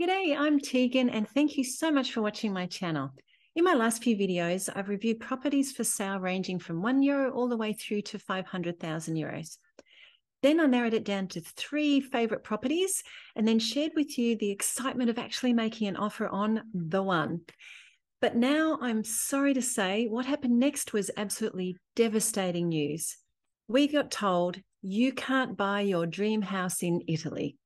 G'day, I'm Tegan, and thank you so much for watching my channel. In my last few videos, I've reviewed properties for sale ranging from one euro all the way through to 500,000 euros. Then I narrowed it down to three favorite properties and then shared with you the excitement of actually making an offer on the one. But now I'm sorry to say what happened next was absolutely devastating news. We got told you can't buy your dream house in Italy.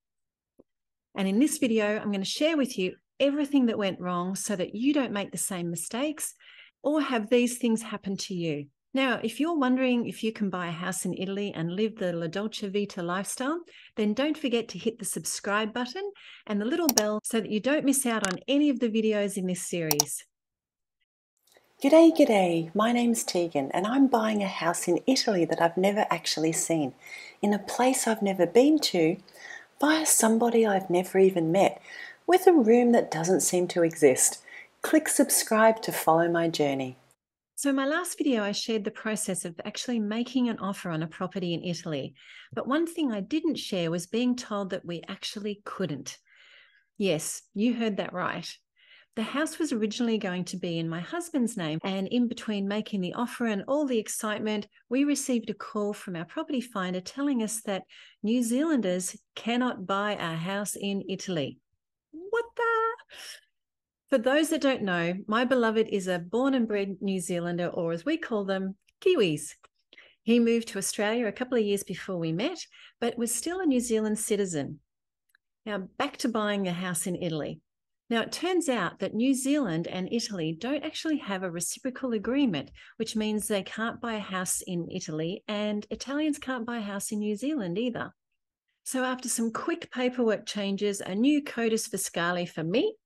And in this video, I'm going to share with you everything that went wrong so that you don't make the same mistakes or have these things happen to you. Now, if you're wondering if you can buy a house in Italy and live the La Dolce Vita lifestyle, then don't forget to hit the subscribe button and the little bell so that you don't miss out on any of the videos in this series. G'day, g'day. My name's Tegan and I'm buying a house in Italy that I've never actually seen, in a place I've never been to, via somebody I've never even met with a room that doesn't seem to exist. Click subscribe to follow my journey. So, my last video, I shared the process of actually making an offer on a property in Italy. But one thing I didn't share was being told that we actually couldn't. Yes, you heard that right. The house was originally going to be in my husband's name, and in between making the offer and all the excitement, we received a call from our property finder telling us that New Zealanders cannot buy a house in Italy. What the? For those that don't know, my beloved is a born and bred New Zealander, or as we call them, Kiwis. He moved to Australia a couple of years before we met, but was still a New Zealand citizen. Now, back to buying a house in Italy. Now, it turns out that New Zealand and Italy don't actually have a reciprocal agreement, which means they can't buy a house in Italy and Italians can't buy a house in New Zealand either. So, after some quick paperwork changes, a new codice fiscale for me,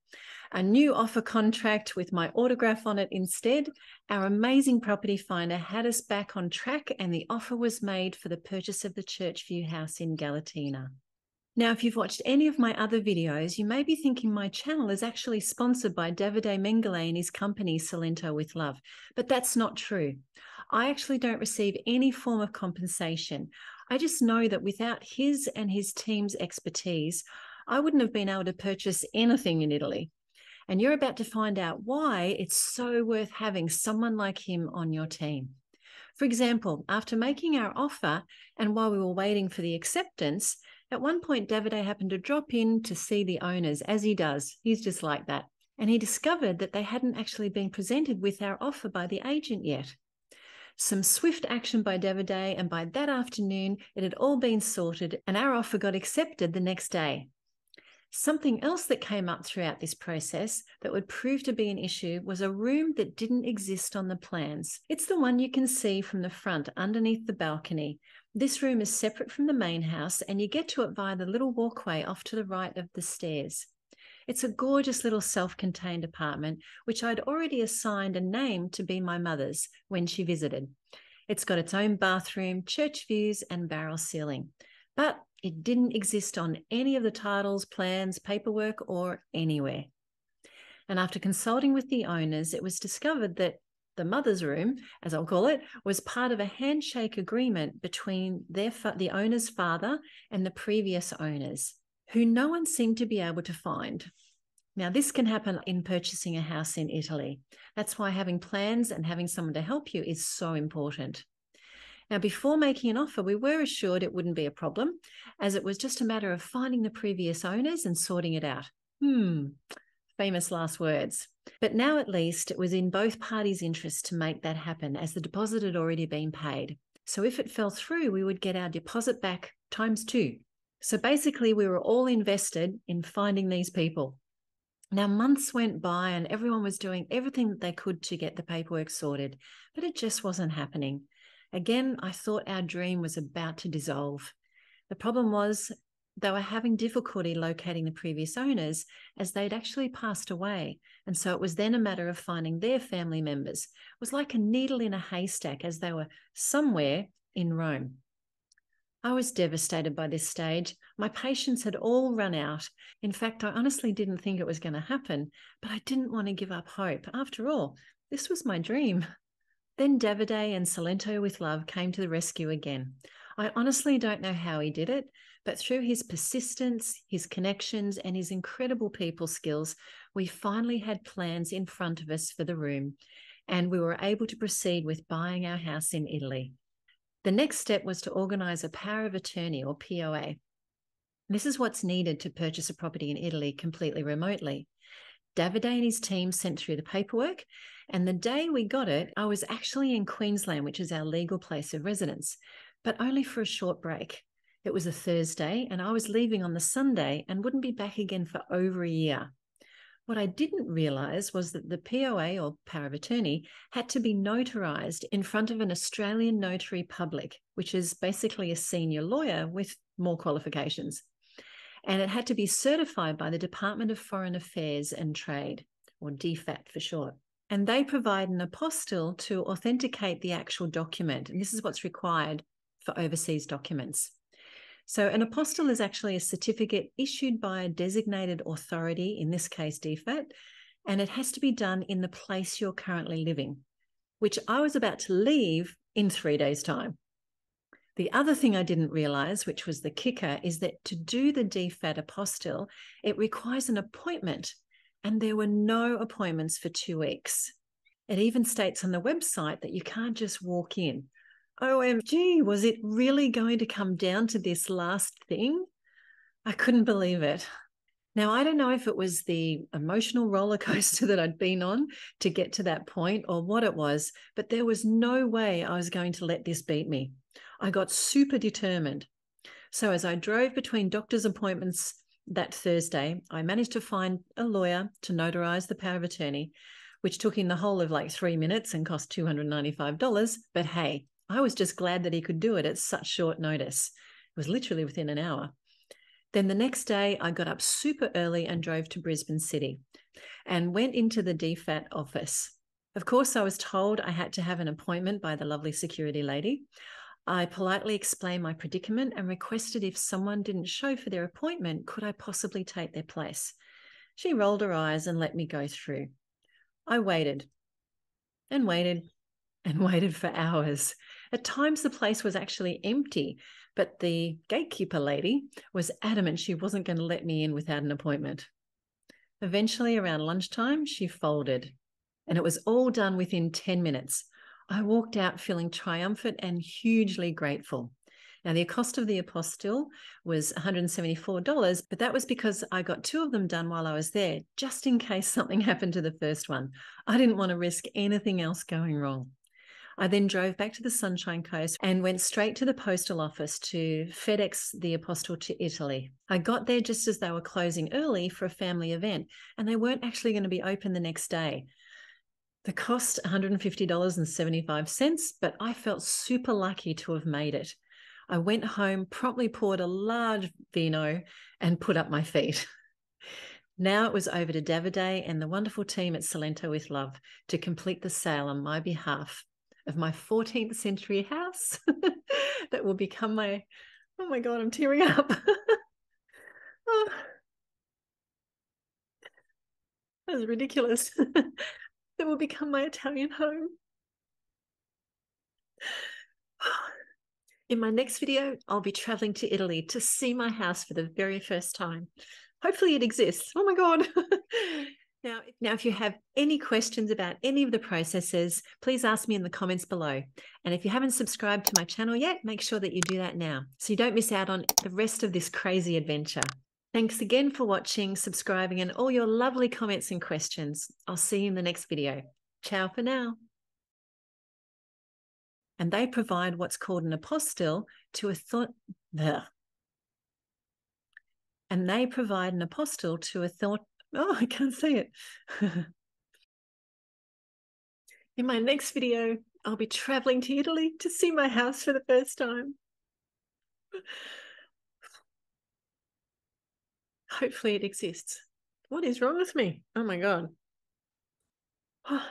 a new offer contract with my autograph on it instead, our amazing property finder had us back on track and the offer was made for the purchase of the Churchview house in Galatina. Now, if you've watched any of my other videos, you may be thinking my channel is actually sponsored by Davide Mengoli and his company, Salento with Love, but that's not true. I actually don't receive any form of compensation. I just know that without his and his team's expertise, I wouldn't have been able to purchase anything in Italy. And you're about to find out why it's so worth having someone like him on your team. For example, after making our offer and while we were waiting for the acceptance, at one point, Davide happened to drop in to see the owners, as he does. He's just like that. And he discovered that they hadn't actually been presented with our offer by the agent yet. Some swift action by Davide, and by that afternoon, it had all been sorted, and our offer got accepted the next day. Something else that came up throughout this process that would prove to be an issue was a room that didn't exist on the plans. It's the one you can see from the front underneath the balcony, this room is separate from the main house, and you get to it via the little walkway off to the right of the stairs. It's a gorgeous little self contained apartment, which I'd already assigned a name to be my mother's when she visited. It's got its own bathroom, church views, and barrel ceiling. But it didn't exist on any of the titles, plans, paperwork, or anywhere. And after consulting with the owners, it was discovered that the mother's room, as I'll call it, was part of a handshake agreement between their fa- the owner's father and the previous owners, who no one seemed to be able to find. Now, this can happen in purchasing a house in Italy. That's why having plans and having someone to help you is so important. Now, before making an offer, we were assured it wouldn't be a problem, as it was just a matter of finding the previous owners and sorting it out. Hmm, famous last words. But now at least it was in both parties' interest to make that happen as the deposit had already been paid. So if it fell through, we would get our deposit back times two. So basically, we were all invested in finding these people. Now, months went by and everyone was doing everything that they could to get the paperwork sorted, but it just wasn't happening. Again, I thought our dream was about to dissolve. The problem was they were having difficulty locating the previous owners as they'd actually passed away. And so it was then a matter of finding their family members. It was like a needle in a haystack as they were somewhere in Rome. I was devastated by this stage. My patience had all run out. In fact, I honestly didn't think it was going to happen, but I didn't want to give up hope. After all, this was my dream. Then Davide and Salento with Love came to the rescue again. I honestly don't know how he did it, But through his persistence, his connections, and his incredible people skills, we finally had plans in front of us for the room, and we were able to proceed with buying our house in Italy. The next step was to organise a power of attorney or POA. This is what's needed to purchase a property in Italy completely remotely. Davide and his team sent through the paperwork, and the day we got it, I was actually in Queensland, which is our legal place of residence, but only for a short break. It was a Thursday, and I was leaving on the Sunday and wouldn't be back again for over a year. What I didn't realize was that the POA or power of attorney had to be notarized in front of an Australian notary public, which is basically a senior lawyer with more qualifications and it had to be certified by the Department of Foreign Affairs and Trade, or DFAT for short. And they provide an apostille to authenticate the actual document. And this is what's required for overseas documents. So, an apostille is actually a certificate issued by a designated authority, in this case, DFAT, and it has to be done in the place you're currently living, which I was about to leave in three days' time. The other thing I didn't realize, which was the kicker, is that to do the DFAT apostille, it requires an appointment, and there were no appointments for two weeks. It even states on the website that you can't just walk in. OMG, was it really going to come down to this last thing? I couldn't believe it. Now, I don't know if it was the emotional roller coaster that I'd been on to get to that point or what it was, but there was no way I was going to let this beat me. I got super determined. So as I drove between doctor's appointments that Thursday, I managed to find a lawyer to notarize the power of attorney, which took in the whole of like three minutes and cost $295. But hey, I was just glad that he could do it at such short notice. It was literally within an hour. Then the next day, I got up super early and drove to Brisbane City and went into the DFAT office. Of course, I was told I had to have an appointment by the lovely security lady. I politely explained my predicament and requested if someone didn't show for their appointment, could I possibly take their place? She rolled her eyes and let me go through. I waited and waited and waited for hours. At times, the place was actually empty, but the gatekeeper lady was adamant she wasn't going to let me in without an appointment. Eventually, around lunchtime, she folded, and it was all done within 10 minutes. I walked out feeling triumphant and hugely grateful. Now, the cost of the apostille was $174, but that was because I got two of them done while I was there, just in case something happened to the first one. I didn't want to risk anything else going wrong. I then drove back to the Sunshine Coast and went straight to the postal office to FedEx the apostille to Italy. I got there just as they were closing early for a family event, and they weren't actually going to be open the next day. The cost $150.75, but I felt super lucky to have made it. I went home, promptly poured a large vino, and put up my feet. Now it was over to Davide and the wonderful team at Salento with Love to complete the sale on my behalf of my 14th century house that will become my, oh my God, I'm tearing up. oh. That was ridiculous that will become my Italian home. In my next video, I'll be traveling to Italy to see my house for the very first time. Hopefully, it exists. Oh my God. Now, now, if you have any questions about any of the processes, please ask me in the comments below. And if you haven't subscribed to my channel yet, make sure that you do that now so you don't miss out on the rest of this crazy adventure. Thanks again for watching, subscribing, and all your lovely comments and questions. I'll see you in the next video. Ciao for now. And they provide what's called an apostille to a thought. And they provide an apostille to a thought. Oh, I can't say it. in my next video, I'll be traveling to Italy to see my house for the first time. Hopefully it exists. What is wrong with me? Oh my God. Oh,